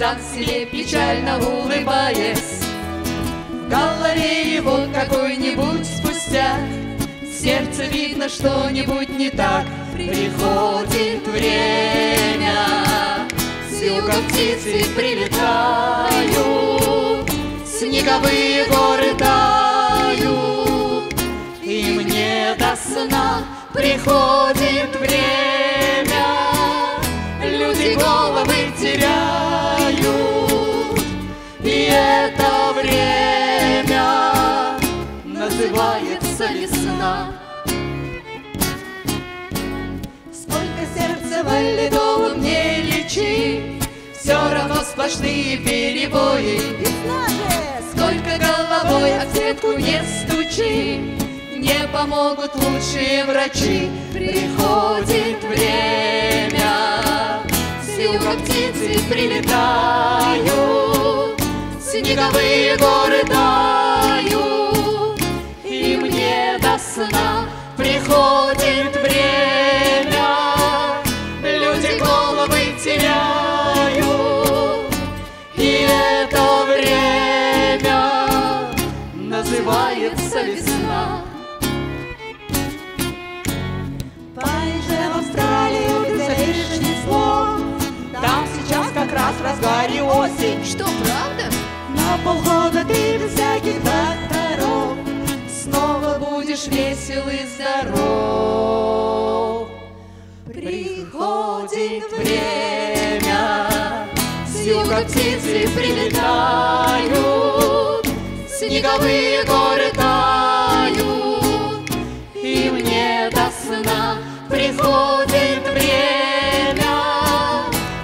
сам себе печально улыбаясь. В голове его какой-нибудь спустя Сердце видно что-нибудь не так. Приходит время. С юга птицы прилетают. Снеговые горы тают. И мне до сна. Приходит время. Люди головы теряют сердца валидовым не лечи. Все равно сплошные перебои! Сколько головой о сетку не стучи Не помогут лучшие врачи. Приходит время С птицы прилетают Снеговые горы называется весна Поезжай в Австралию, ты залишь несло. Там сейчас как раз в разгаре осень. Что, правда? На полгода ты без всяких докторов Снова будешь весел и здоров Приходит время С юга птицы прилетают Снеговые горы тают И мне до сна приходит время.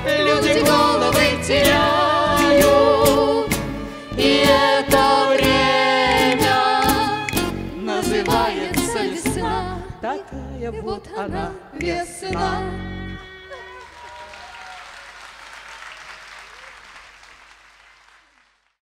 Люди головы теряют И это время называется весна. Такая вот она, весна